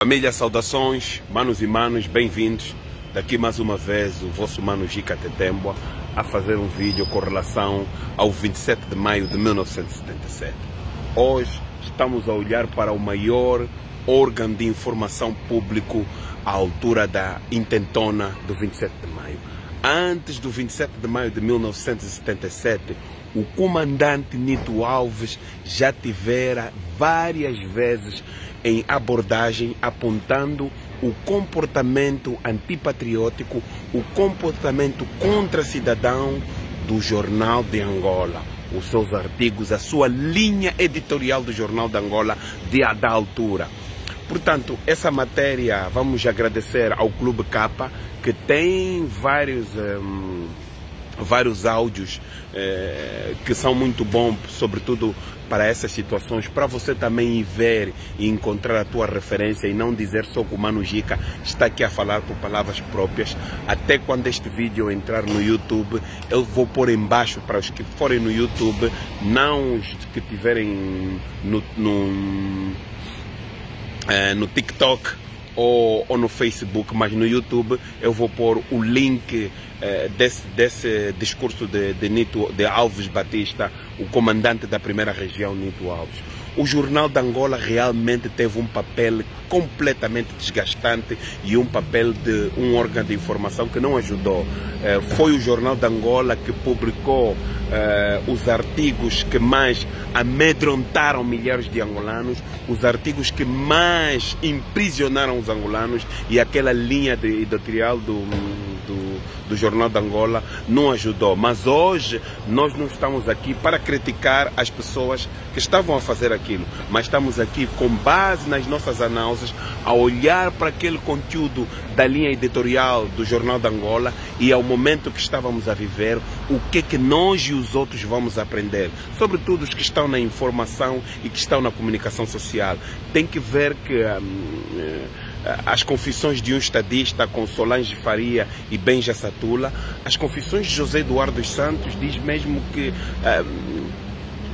Família, saudações, manos e manos, bem-vindos. Daqui mais uma vez o vosso mano Gica Tetembua a fazer um vídeo com relação ao 27 de maio de 1977. Hoje estamos a olhar para o maior órgão de informação público à altura da intentona do 27 de maio. Antes do 27 de maio de 1977, o comandante Nito Alves já tivera várias vezes em abordagem apontando o comportamento antipatriótico, o comportamento contra cidadão do Jornal de Angola, os seus artigos, a sua linha editorial do Jornal de Angola de, da altura. Portanto, essa matéria vamos agradecer ao Clube Capa, que tem vários. Hum, vários áudios eh, que são muito bons, sobretudo para essas situações, para você também ver e encontrar a tua referência e não dizer só que o Mano Gica está aqui a falar por palavras próprias. Até quando este vídeo entrar no YouTube, eu vou pôr embaixo para os que forem no YouTube, não os que tiverem no, no, eh, no TikTok ou, ou, no Facebook, mas no YouTube eu vou pôr o link eh, desse, desse discurso de, de, Nito, de Alves Batista, o comandante da primeira região, Nito Alves. O Jornal de Angola realmente teve um papel completamente desgastante e um papel de um órgão de informação que não ajudou. Eh, foi o Jornal de Angola que publicou eh, os artigos que mais amedrontaram milhares de angolanos, os artigos que mais imprisionaram os angolanos e aquela linha de editorial do, do, do Jornal de Angola não ajudou. Mas hoje nós não estamos aqui para criticar as pessoas que estavam a fazer aquilo, mas estamos aqui com base nas nossas análises a olhar para aquele conteúdo da linha editorial do Jornal de Angola e ao momento que estávamos a viver, o que é que nós e os outros vamos aprender, sobretudo os que estão na informação e que estão na comunicação social. Tem que ver que hum, eh, as confissões de um estadista com Solange Faria e Benja Satula, as confissões de José Eduardo Santos diz mesmo que hum,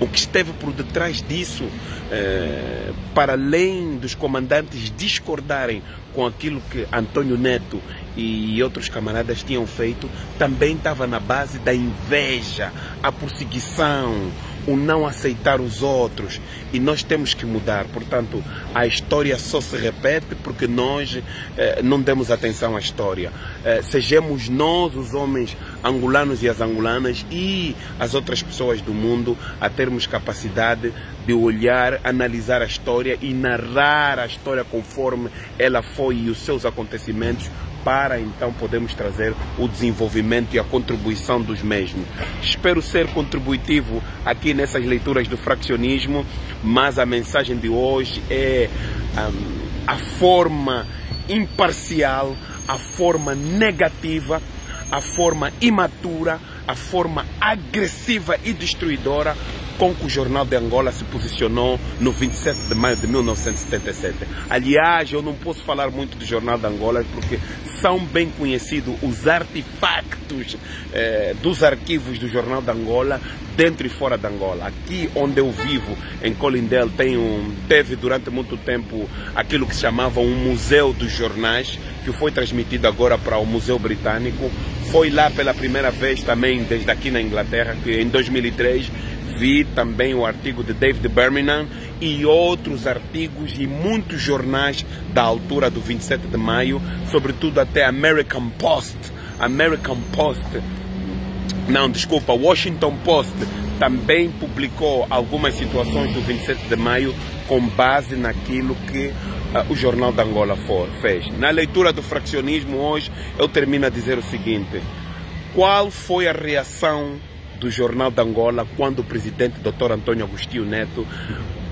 o que esteve por detrás disso, eh, para além dos comandantes discordarem com aquilo que Antônio Neto e outros camaradas tinham feito, também estava na base da inveja, a perseguição, o não aceitar os outros e nós temos que mudar. Portanto, a história só se repete porque nós eh, não demos atenção à história. Eh, sejamos nós, os homens angolanos e as angolanas e as outras pessoas do mundo, a termos capacidade de olhar, analisar a história e narrar a história conforme ela foi e os seus acontecimentos para então podermos trazer o desenvolvimento e a contribuição dos mesmos. Espero ser contributivo aqui nessas leituras do fraccionismo, mas a mensagem de hoje é um, a forma imparcial, a forma negativa, a forma imatura, a forma agressiva e destruidora com que o Jornal de Angola se posicionou no 27 de maio de 1977. Aliás, eu não posso falar muito do Jornal de Angola porque são bem conhecidos os artefactos eh, dos arquivos do Jornal de Angola dentro e fora de Angola. Aqui onde eu vivo, em Colindel, tem um, teve durante muito tempo aquilo que se chamava um museu dos jornais, que foi transmitido agora para o Museu Britânico. Foi lá pela primeira vez também, desde aqui na Inglaterra, que em 2003 vi também o artigo de David Birmingham e outros artigos e muitos jornais da altura do 27 de maio, sobretudo até American Post, American Post, não, desculpa, Washington Post também publicou algumas situações do 27 de maio com base naquilo que uh, o Jornal da Angola for, fez. Na leitura do fraccionismo hoje, eu termino a dizer o seguinte: qual foi a reação do Jornal de Angola quando o presidente Dr. Antônio Agostinho Neto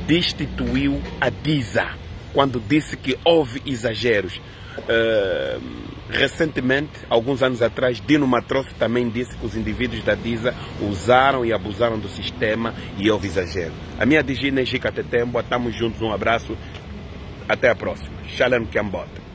destituiu a DISA, quando disse que houve exageros. Uh, recentemente, alguns anos atrás, Dino Matroce também disse que os indivíduos da DISA usaram e abusaram do sistema e houve exagero. A minha digina é Gica Tetembo, estamos juntos, um abraço, até a próxima. Shalom Kiambota.